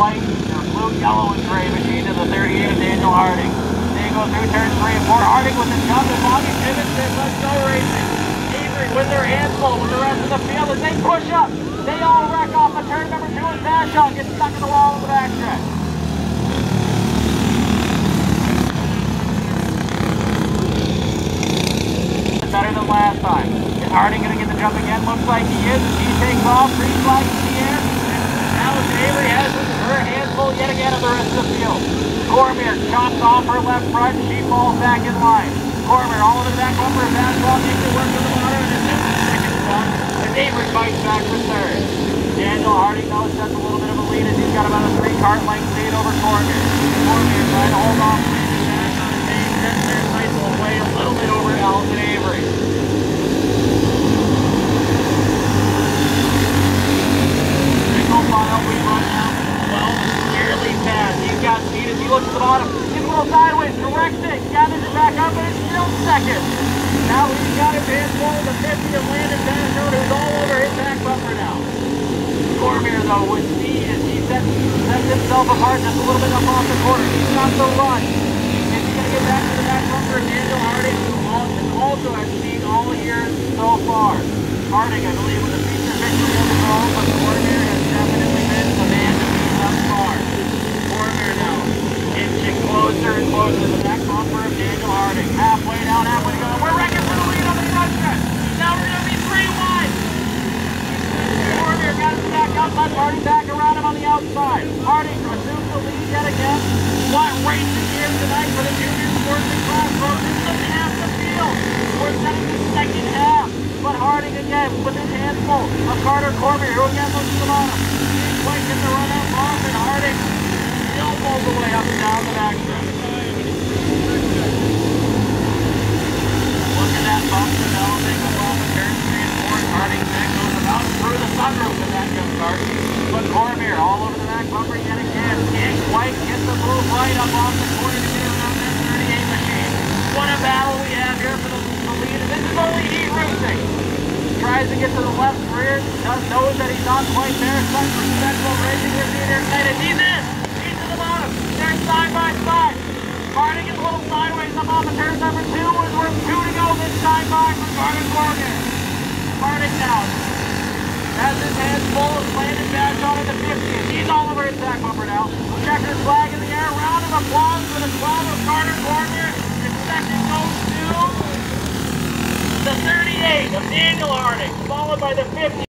white, or blue, yellow, and gray machine to the 38 of Daniel Harding. They go through turn three and four. Harding with the jump and Bobby pivots and let's go racing. Avery with their hands full with the rest of the field as they push up. They all wreck off of turn number two as Vashon gets stuck in the wall in the backstretch. Better than last time. Is Harding going to get the jump again? Looks like he is. He takes off, three flags in the air. Allison Avery has her full yet again of the rest of the field. Cormier chops off her left front. She falls back in line. Cormier all the back bumper. Fastball takes it work to the bottom and it's the second spot. And Avery fights back for third. Daniel Harding knows that's a little bit of a lead as he's got about a three cart length lead over Cormier. Cormier trying to hold off David Nash on his main sets there. Nice little way a little bit over Allison Avery. Single file we run now. Well, nearly fast. He's got speed as he looks at the bottom. He's a little sideways, corrects it, gathers it back up, and it's still second. Now he's got his hands full of the 50 of Landon Vashon, who's all over his back bumper now. Cormier, though, with speed as he sets, sets himself apart just a little bit up off the corner. He's got the run. Is he going to get back to the back bumper? Daniel Harding, who also has speed all year so far. Harding, I believe, with a feature victory overall, but Cormier has definitely been the man to beat thus far. Cormier now, inching the back bumper of Daniel Harding. Halfway down, halfway to go. We're for the lead on the. Now we're going to be three wide. Back up, Harding back around him on the outside. Harding resumes the lead yet again. What racing here tonight for the class the. We're setting the second half. But Harding again with his hands full of Carter Cormier, who again looks to the bottom. Quite the run up off, and Harding still pulls away up and down the backstretch. Look at that bump developing up off of turn three and four. Harding then goes about through the sunroof in that jump start. But Cormier all over the back bumper yet again. Can't quite get the move right up off the corner to get around that 38 machine. What a battle we have here for the, the lead. And this is only heat racing. Tries to get to the left rear. Does knows that he's not quite there. Such respectful racing with Peter Excited. He's in. He's to the bottom. They're side by side. Harding is a little sideways up off of turn number two. And we're two to go this time by for Carter Cormier. Harding now has his hands full of Landon Vashon at the 50. He's all over his back bumper now. Checkered flag in the air. Round of applause for the 12 of Carter Cormier. And second goes to the 38 of Daniel Harding, followed by the 50.